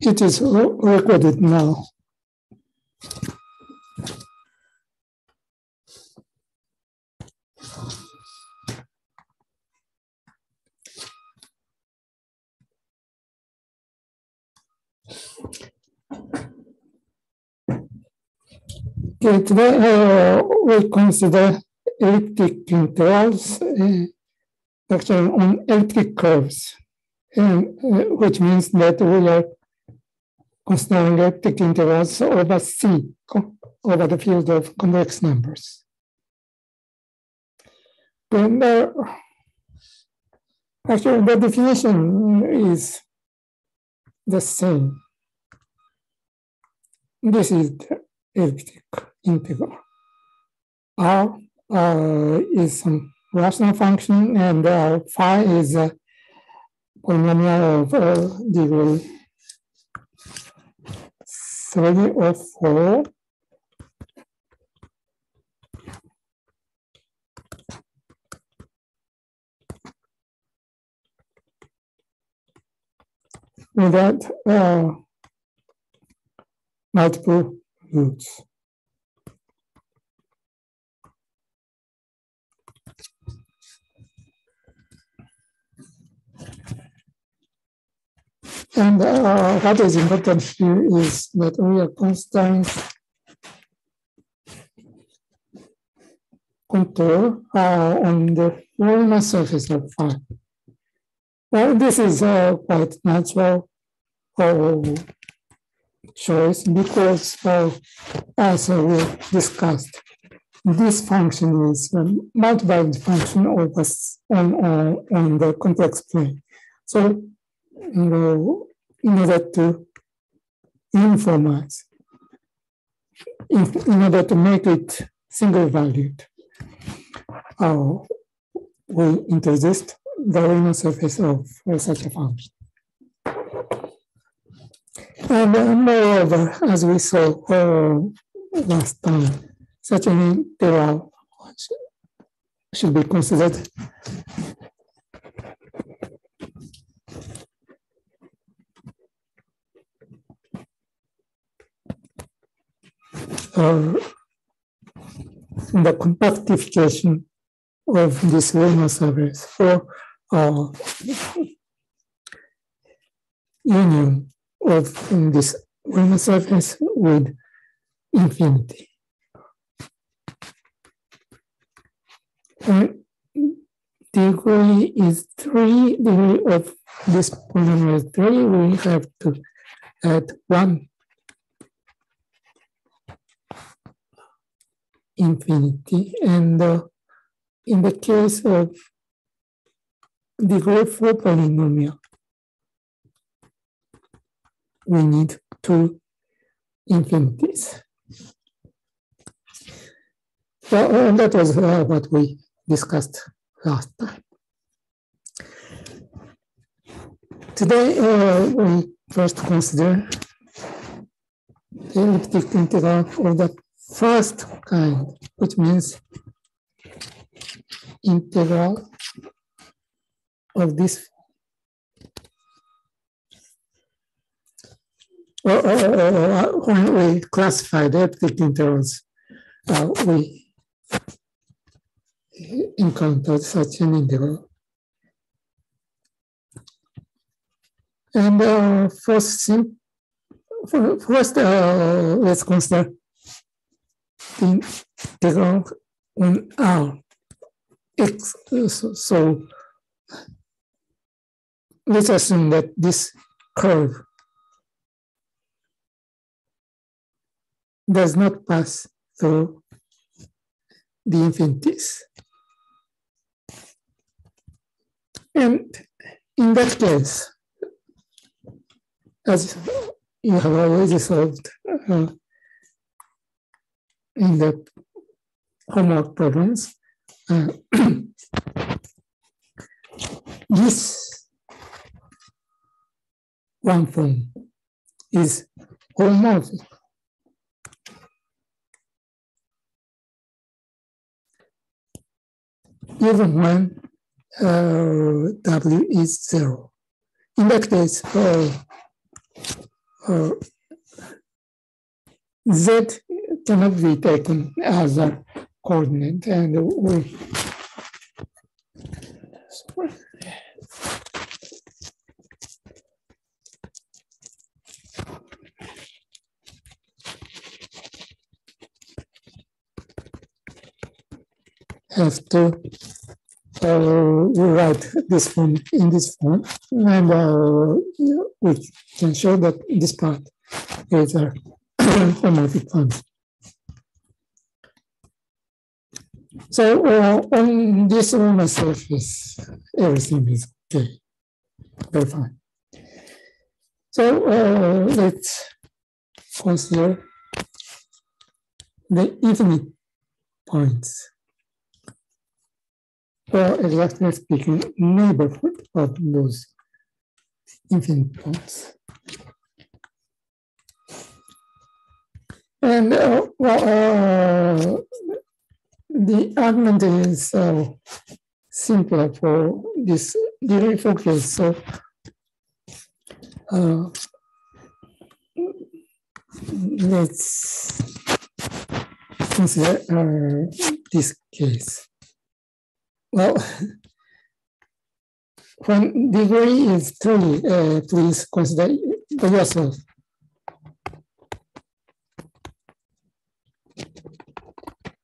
It is recorded now. Okay, today uh, we consider elliptic integrals, uh, actually on elliptic curves, and, uh, which means that we are considering elliptic integrals over C, over the field of complex numbers. And uh, actually, the definition is the same. This is the elliptic integral. R uh, is some rational function, and uh, phi is a polynomial of uh, degree three or four. Without uh, multiple roots. And uh, what is important here is that we are considering contour uh, on the former surface of phi. Well, this is uh, quite natural uh, choice because, uh, as we discussed, this function is a multivalued function over on, on, on the complex plane. So know, in order to uniformize, in, in order to make it single valued, uh, we introduce the Riemann surface of such a function. And uh, moreover, as we saw uh, last time, such an integral should be considered uh, the compactification of this Riemann surface for uh, union of this Riemann surface with infinity. Degree is three, degree of this polynomial three, we have to add one infinity. And uh, in the case of degree four polynomial, we need two infinities. So that was uh, what we discussed last time. Today, uh, we first consider the elliptic integral of the first kind, which means integral of this or, or, or, when we classify the elliptic integrals, uh, we encountered such an integral. And uh, first, first uh, let's consider integral on R x. So let's assume that this curve does not pass through the infinities. And in that case, as you have already solved uh, in the homework problems, uh, this one form is holomorphic. Even when uh, W is zero. In that case, uh, uh, Z cannot be taken as a coordinate and we have to uh, write this form in this form, and uh, we can show that this part is a holomorphic function. So uh, on this Riemann surface, everything is okay, very fine. So uh, let's consider the infinite points or exactly speaking, neighborhood of those infinite points. And uh, well, uh, the argument is uh, simpler for this Dirichlet focus. So uh, let's consider uh, this case. Well, when degree is three, uh, please consider yourself.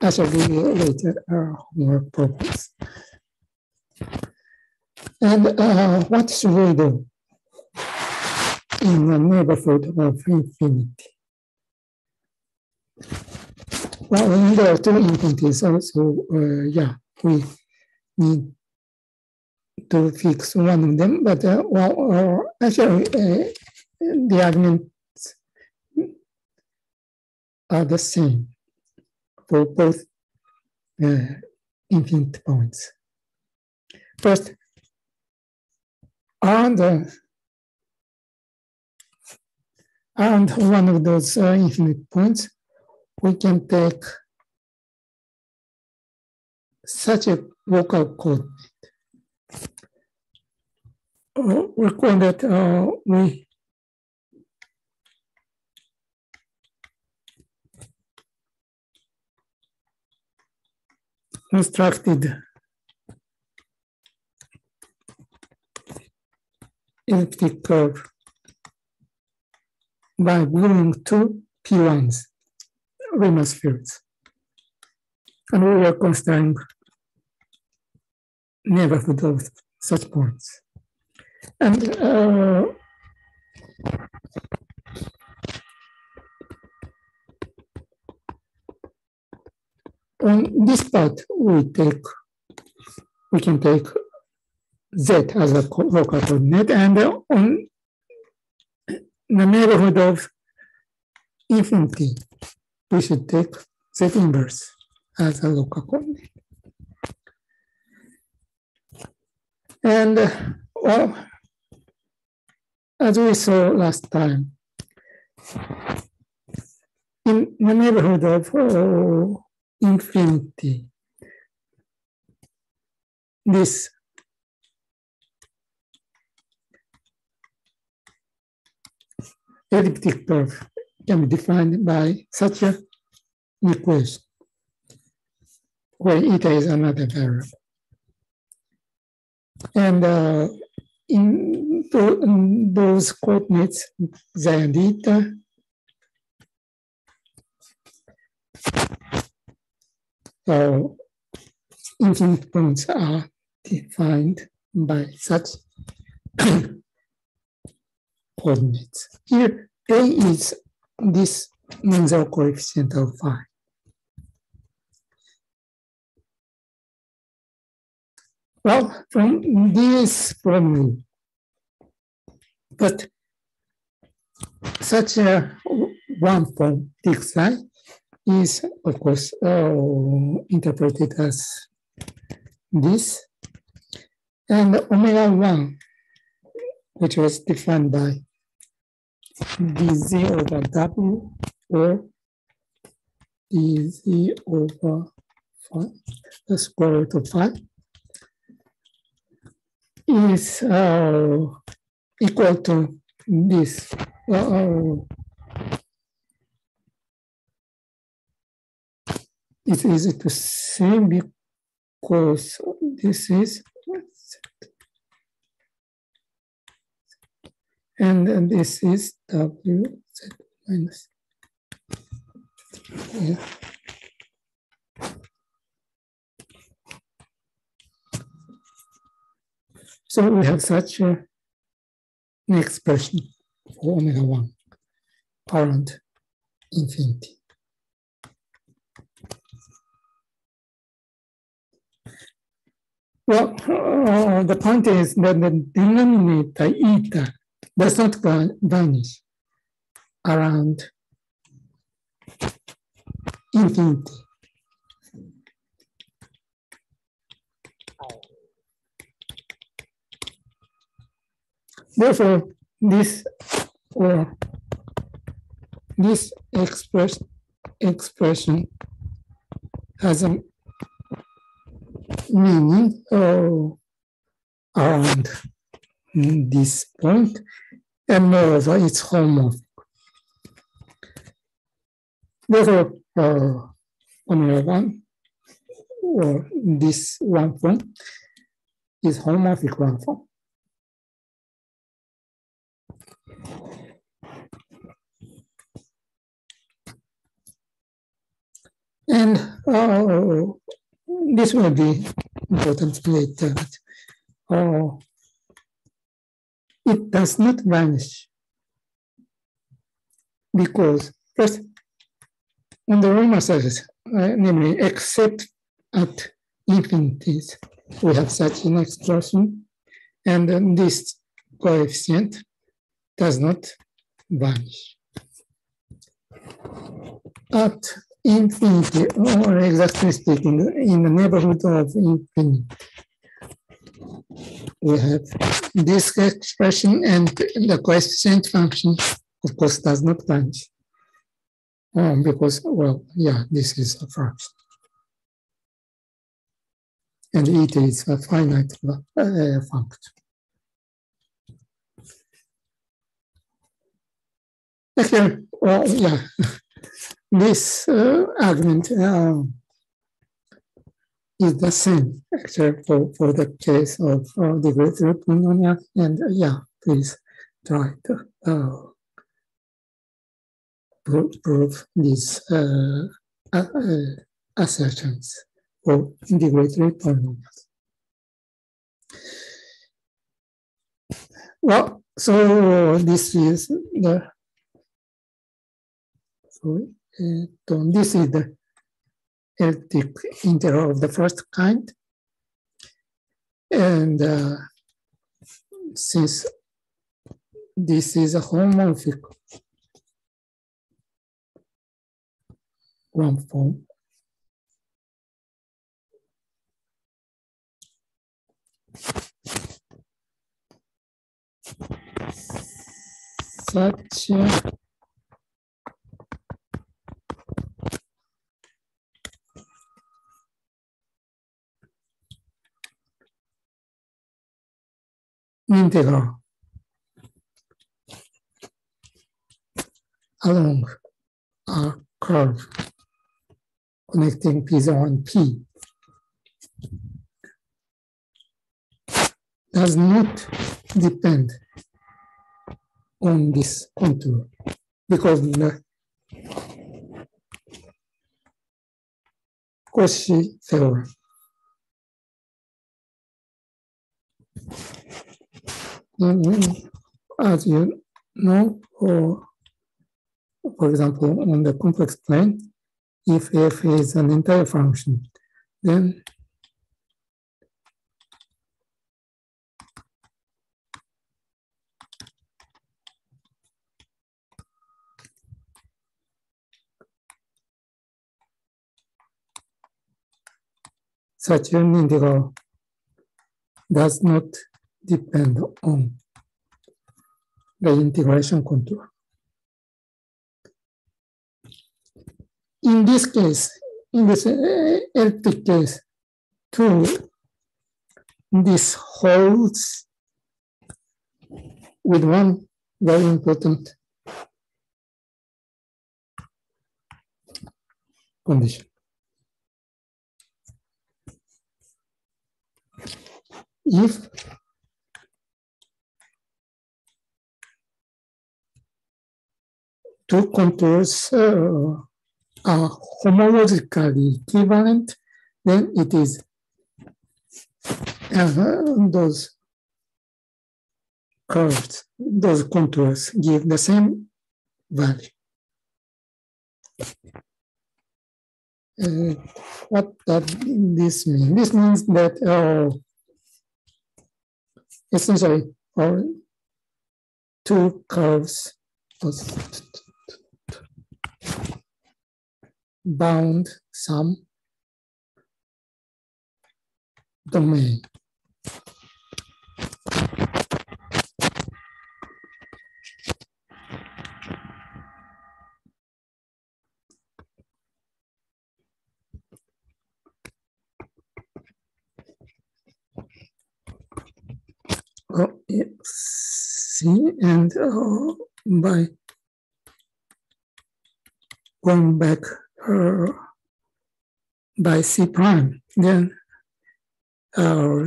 You later uh, homework problems. And uh, what should we do in the neighborhood of infinity? Well, when there are two infinities, so, so uh, yeah, we need to fix one of them, but uh, well, uh, actually uh, the arguments are the same for both uh, infinite points. First, on the and one of those uh, infinite points, we can take such a local coordinate. Uh, recall that uh, we constructed elliptic curve by gluing two P1s, Riemann spheres. And we are considering neighborhood of such points. And uh, on this part, we take, we can take z as a local coordinate, and on the neighborhood of infinity, we should take z inverse as a local coordinate. And well, as we saw last time, in the neighborhood of oh, infinity, this elliptic curve can be defined by such an equation where eta is another variable. And uh, in, in, those coordinates, xi and eta, uh, infinite points are defined by such coordinates. Here, A is this Menzel coefficient of phi. Well, from this problem, but such a one form xi is, of course, uh, interpreted as this, and omega 1, which was defined by dz over w or dz over phi, the square root of phi is uh, equal to this. Uh, it's easy to say because this is and this is w z minus yeah. So we have such an expression for omega 1 around infinity. Well, uh, the point is that the denominator eta does not vanish around infinity. Therefore, this or this express, expression has a meaning uh, around this point, and moreover, it's holomorphic. Therefore, uh, omega 1 or this one form is holomorphic one form. And uh, this will be important later. Uh, it does not vanish because first on the Riemann surface, uh, namely except at infinities, we have such an expression, and this coefficient does not vanish. At infinity, or exactly speaking, in the neighborhood of infinity, we have this expression and the coefficient function, of course, does not change. Um, because, well, yeah, this is a fraction. And it is a finite uh, function. Okay, well, yeah, this uh, argument uh, is the same except for, for the case of uh, degree three polynomial. And uh, yeah, please try to uh, prove, prove these uh, assertions for degree three polynomials. Well, so this is the so uh, this is the elliptic integral of the first kind. And uh, since this is a holomorphic form, such a integral along a curve connecting P0 and P. Does not depend on this contour because the Cauchy theorem Mm-hmm. as you know, or for example, on the complex plane, if f is an entire function, then such an integral does not depend on the integration contour. In this case, in this elliptic uh, case, two this holds with one very important condition. If two contours uh, are homologically equivalent, then it is uh, those curves, those contours give the same value. Uh, what does this mean? This means that uh, essentially our two curves bound some domain. Oh, see, and uh, by going back uh, by C prime, then uh,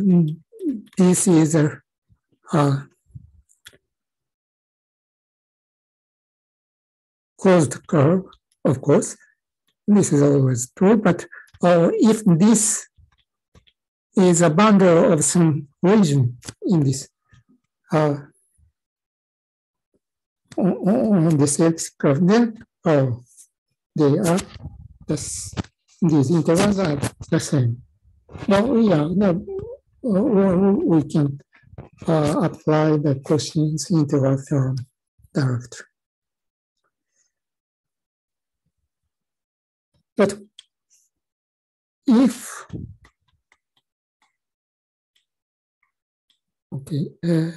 this is a, closed curve, of course. This is always true, but uh, if this is a bundle of some region in this uh, on this X curve, then oh, they are the, these intervals are the same. Now, yeah, no, we can uh, apply the Cauchy's integral theorem directly. But if okay, uh,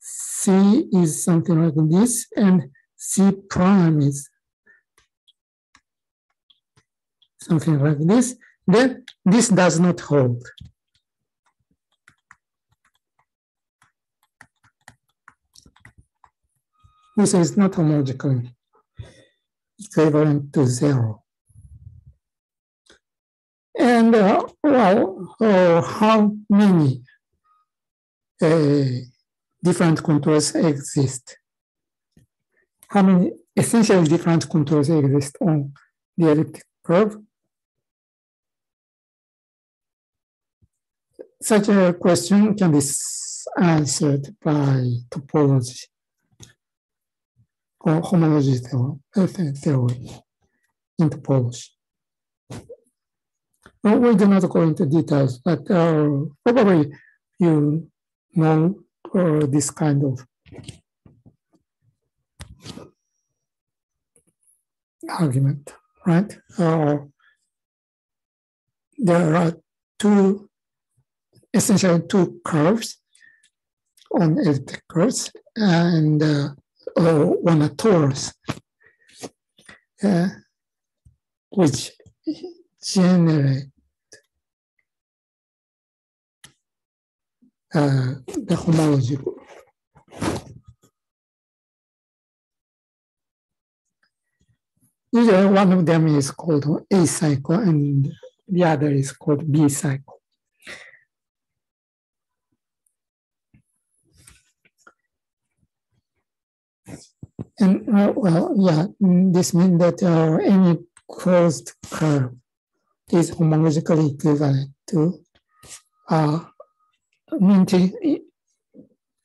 C is something like this, and C prime is something like this, then this does not hold. This is not homologically equivalent to zero. And uh, well, uh, how many uh, different contours exist? How many essentially different contours exist on the elliptic curve? Such a question can be answered by topology or homology theory in topology. Well, we do not go into details, but uh, probably you know uh, this kind of argument, right? Uh, there are two essentially two curves on elliptic curves and uh, on torus, uh, which generate uh, the homology group. Usually one of them is called A cycle and the other is called B cycle. And uh, well, yeah, this means that uh, any closed curve is homologically equivalent to uh,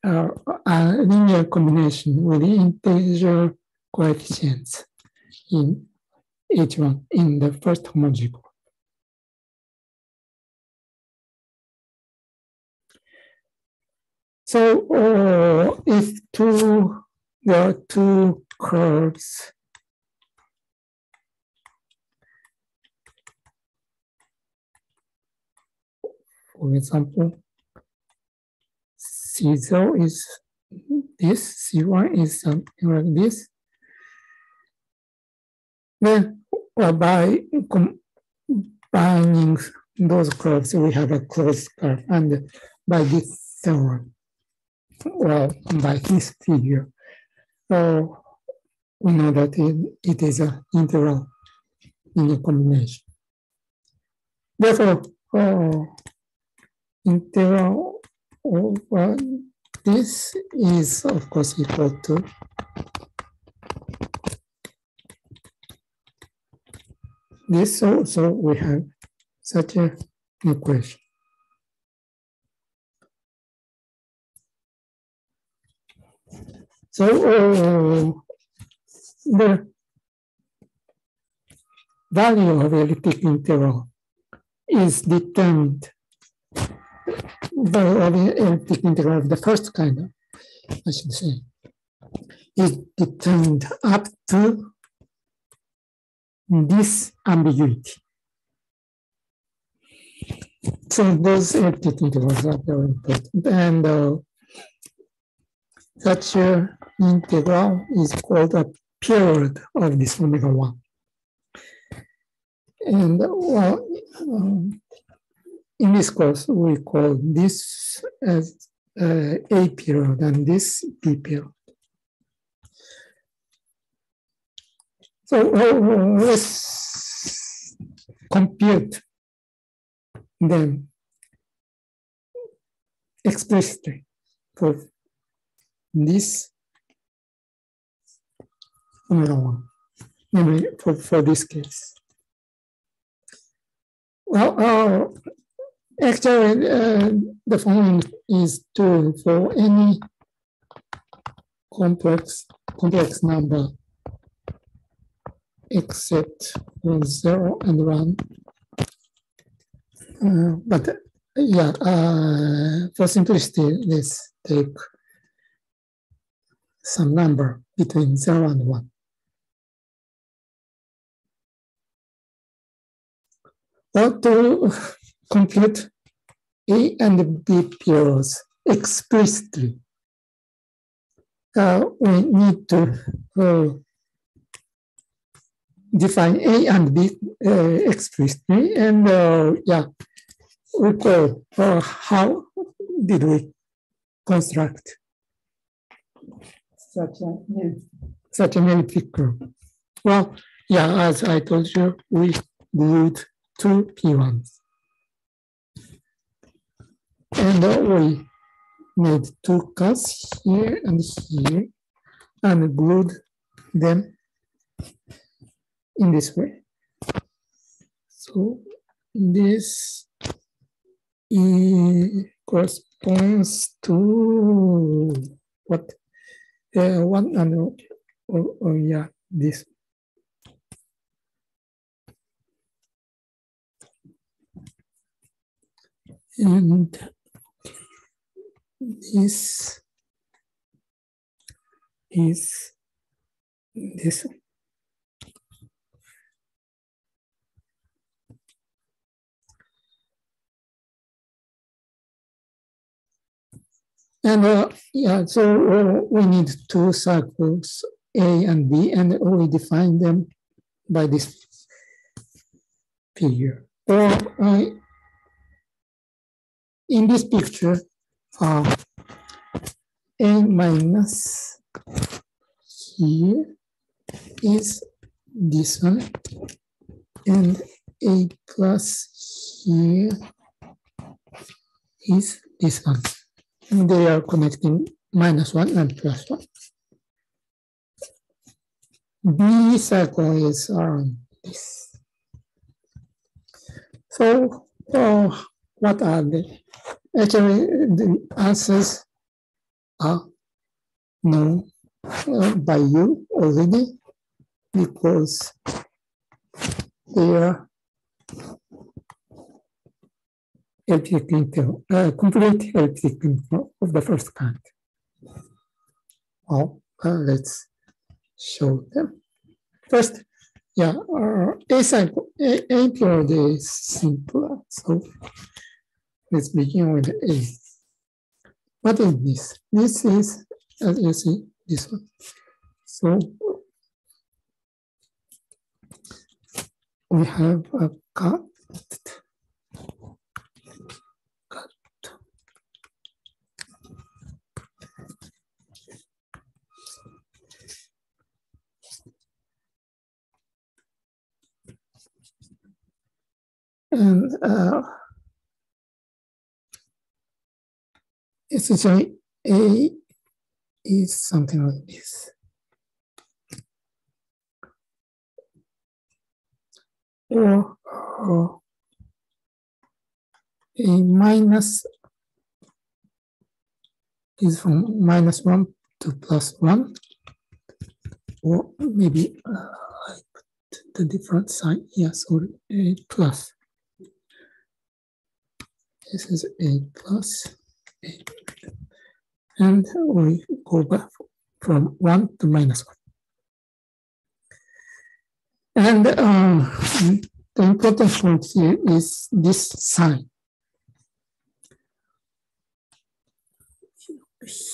uh, a linear combination with integer coefficients in each one in the first homology group. So uh, if two there are two curves. For example, C0 is this, C1 is something like this. Then by combining those curves, we have a closed curve. And by this theorem, well, by this figure, so we know that it, it is an integral in a combination. Therefore, uh, integral over this is of course equal to this, so, so we have such a equation. So uh, the value of the elliptic integral is determined by the elliptic integral of the first kind, I should say, is determined up to this ambiguity. So those integrals are very important. And uh, such an integral is called a period of this omega 1. And well, um, in this course, we call this as uh, A period and this B period. So uh, let's compute them explicitly for this omega 1, namely for, for this case. Well, uh, actually, uh, the following is true for any complex complex number except zero and one. Uh, but yeah, uh, for simplicity, let's take some number between zero and one. Or to compute A and B periods explicitly, uh, we need to uh, define A and B uh, explicitly. And uh, yeah, recall uh, how did we construct such a such an elliptic curve? Well, yeah, as I told you, we glued two P1s. And uh, we made two cuts here and here and glued them in this way. So this e corresponds to what? Uh, one and oh, oh yeah, this. And this is this And uh, yeah, so uh, we need two circles, A and B, and we define them by this figure. Or uh, in this picture, uh, A minus here is this one, and A plus here is this one they are connecting minus 1 and plus 1. B circle is around this. So, what are they? Actually, the answers are known uh, by you already because they are elliptic integral, uh, complete elliptic integral of the first kind. Well, uh, let's show them. First, yeah, uh, A cycle, A, A period is simpler. So let's begin with A. What is this? This is, as you see, this one. So we have a cut And uh, essentially A is something like this. Or, or A minus is from minus 1 to plus 1 or maybe uh, I put the different sign yes or a plus this is a plus a and we go back from 1 to minus 1 and um, the important point here is this sign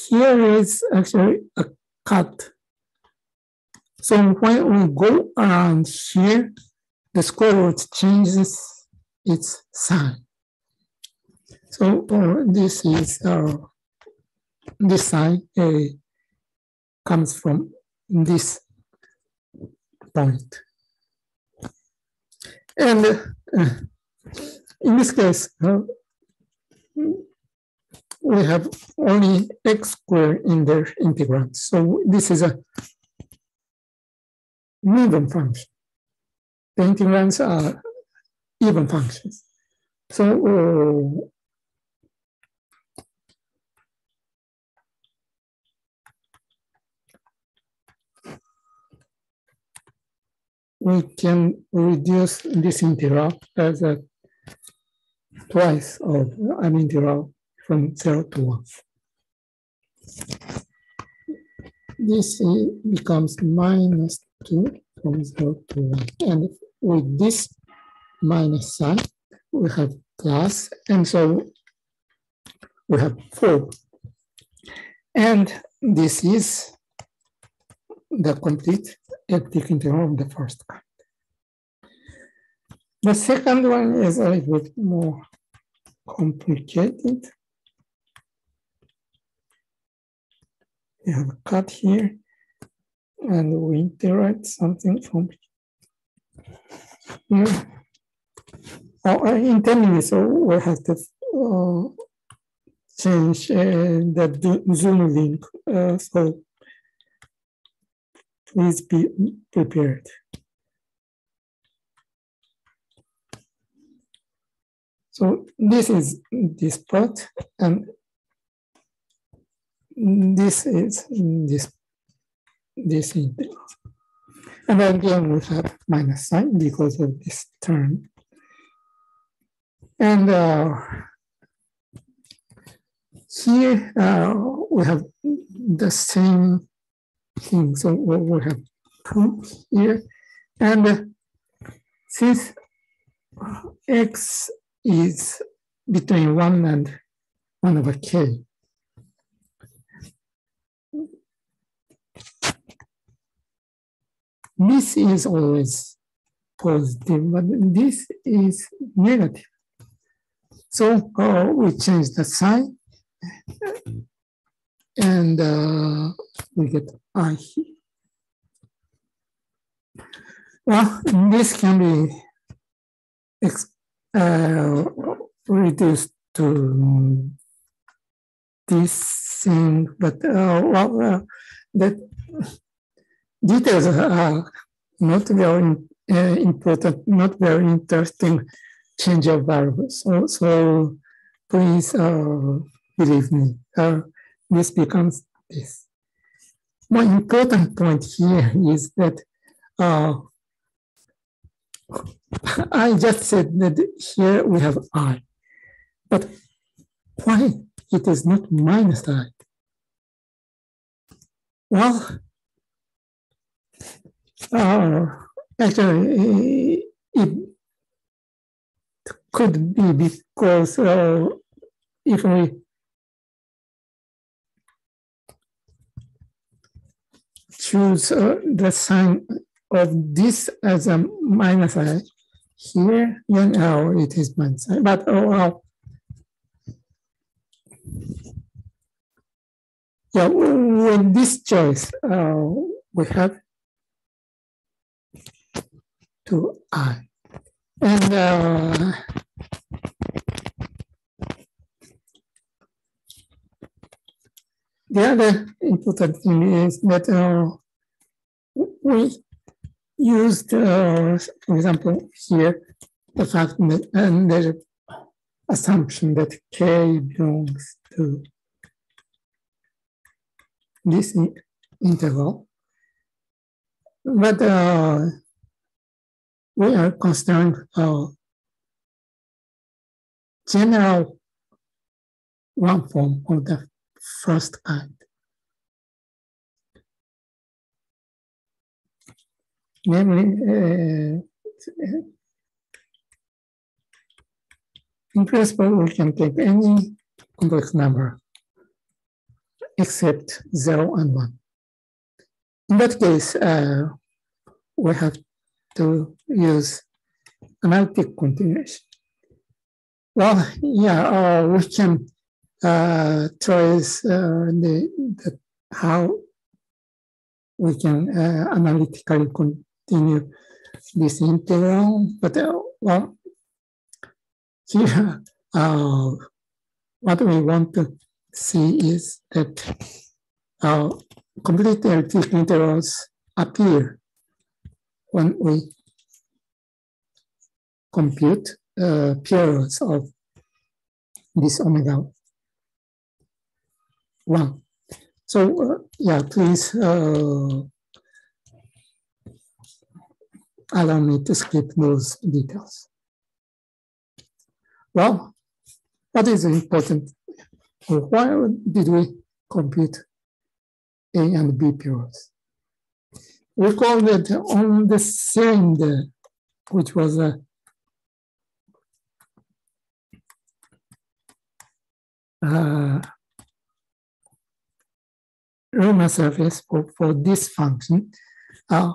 here is actually a cut. So when we go around here, the square root changes its sign. So uh, this is uh, this sign uh, comes from this point. And uh, in this case, uh, we have only x squared in their integrand. So this is a even function. The integrands are even functions. So we can reduce this integral as a twice of an integral from 0 to 1. This becomes minus 2 from 0 to 1. And with this minus sign, we have plus, and so we have 4. And this is the complete elliptic integral of the first kind. The second one is a little bit more complicated. we have a cut here and we integrate something from here. Oh, in 10 minutes, so we have to uh, change uh, the Zoom link. Uh, so please be prepared. So this is this part, and this is this this integral. And again, we have minus sign because of this term. And uh, here uh, we have the same thing. So we have two here. And uh, since x is between 1 and 1 over k, This is always positive, but this is negative. So uh, we change the sign and uh, we get I here. Well, this can be uh, reduced to this thing, but uh, well, uh, that details are not very uh, important, not very interesting change of variables. So, so please uh, believe me, uh, this becomes this. One important point here is that uh, I just said that here we have i, but why it is not minus i? Well, uh, actually, it could be because uh, if we choose uh, the sign of this as a minus i here, then oh, it is minus i. But oh, well, yeah, when this choice uh, we have to i, and uh, the other important thing is that. Uh, we used, uh, for example, here, the fact that and the assumption that K belongs to this interval. But uh, we are considering uh, general one form of the first kind. Namely, in principle, we can take any complex number except 0 and 1. In that case, uh, we have to use analytic continuation. Well, yeah, uh, we can uh, trace uh, the, the, how we can uh, analytically continue this integral, but uh, well, here, uh, what we want to see is that uh, complete elliptic integrals appear when we compute uh, pairs of this omega 1. So, uh, yeah, please uh, allow me to skip those details. Well, what is important? Why did we compute A and B pairs? We called it on the cylinder, which was a uh, Riemann surface for, for this function, uh,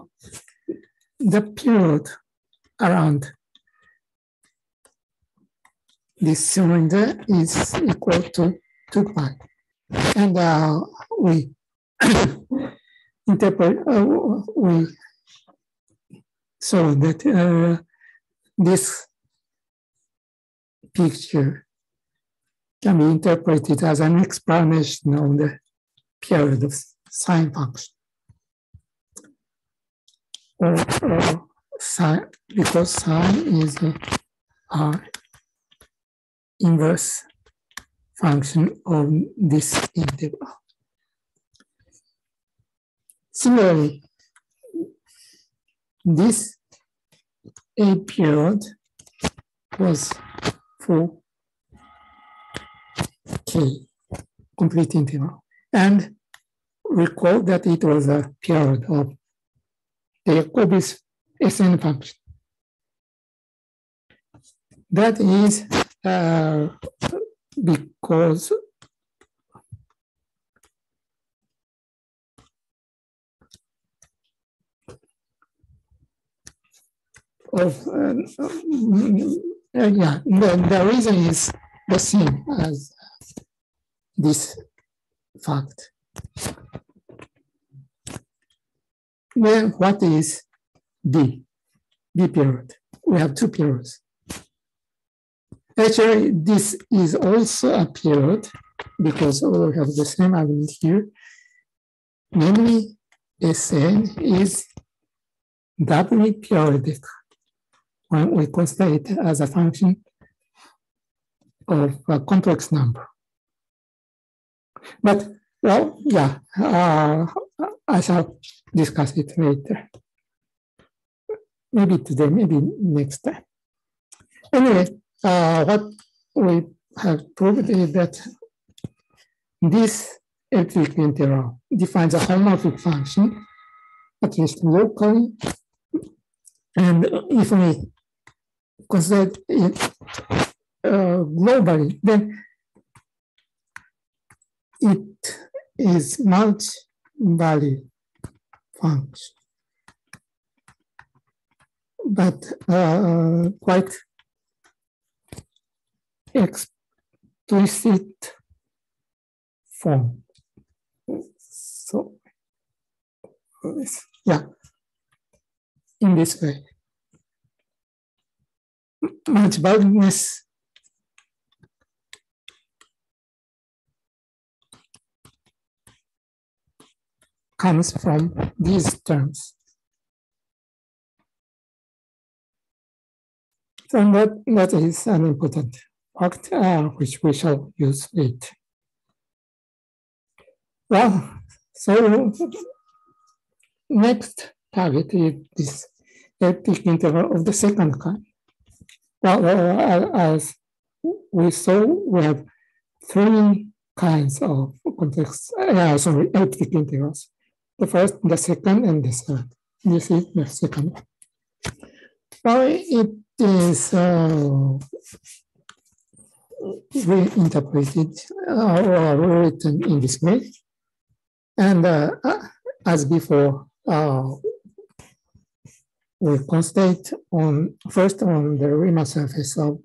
the period around this cylinder is equal to 2 pi. And uh, we interpret, uh, we saw that uh, this picture can be interpreted as an explanation of the period of sine function. Or sine, because sine is a inverse function of this integral. Similarly, this A period was for K, complete integral. And recall that it was a period of the Jacobi's Sn function. That is uh, because of uh, yeah the, the reason is the same as this fact then what is d d period we have two periods Actually, this is also a period because we have the same argument here. Namely, Sn is doubly periodic when we consider it as a function of a complex number. But, well, yeah, uh, I shall discuss it later. Maybe today, maybe next time. Anyway, uh, what we have proved is that this elliptic integral defines a holomorphic function, at least locally. And if we consider it uh, globally, then it is multi-value function. But uh, quite explicit form. So, yeah, in this way. Multi-valuedness comes from these terms. So that, that is an important fact uh, which we shall use it. Well, so next target is this elliptic integral of the second kind. Well, uh, as we saw, we have three kinds of complex, uh, sorry, elliptic integrals. The first, the second, and the third. This is the second one. Well, it is uh, reinterpreted uh, or written in this way. And uh, as before, uh, we constate on first on the Riemann surface of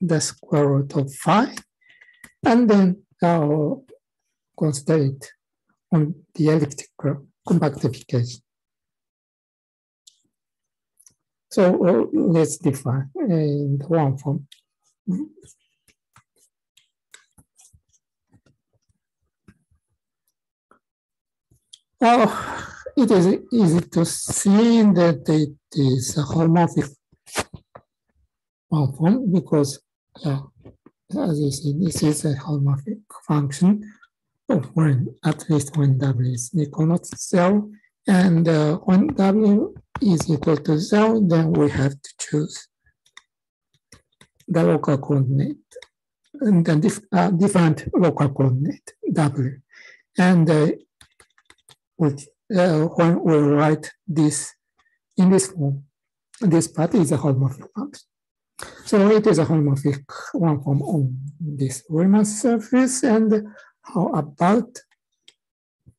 the square root of phi, and then uh, constate on the elliptic compactification. So uh, let's define in the one form. Oh, it is easy to see that it is a holomorphic form because, yeah, as you see, this is a holomorphic function when at least when W is equal to zero, and uh, when W is equal to zero, then we have to choose the local coordinate and the dif uh, different local coordinate W, and uh, which uh, when we write this in this form, this part is a holomorphic function. So it is a holomorphic one form on this Riemann surface. And how about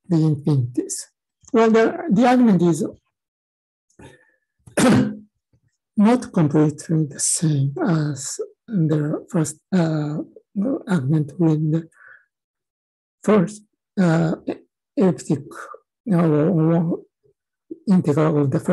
the infinities? Well, the, the argument is not completely the same as the first uh, argument with the first uh, elliptic know, integral of the first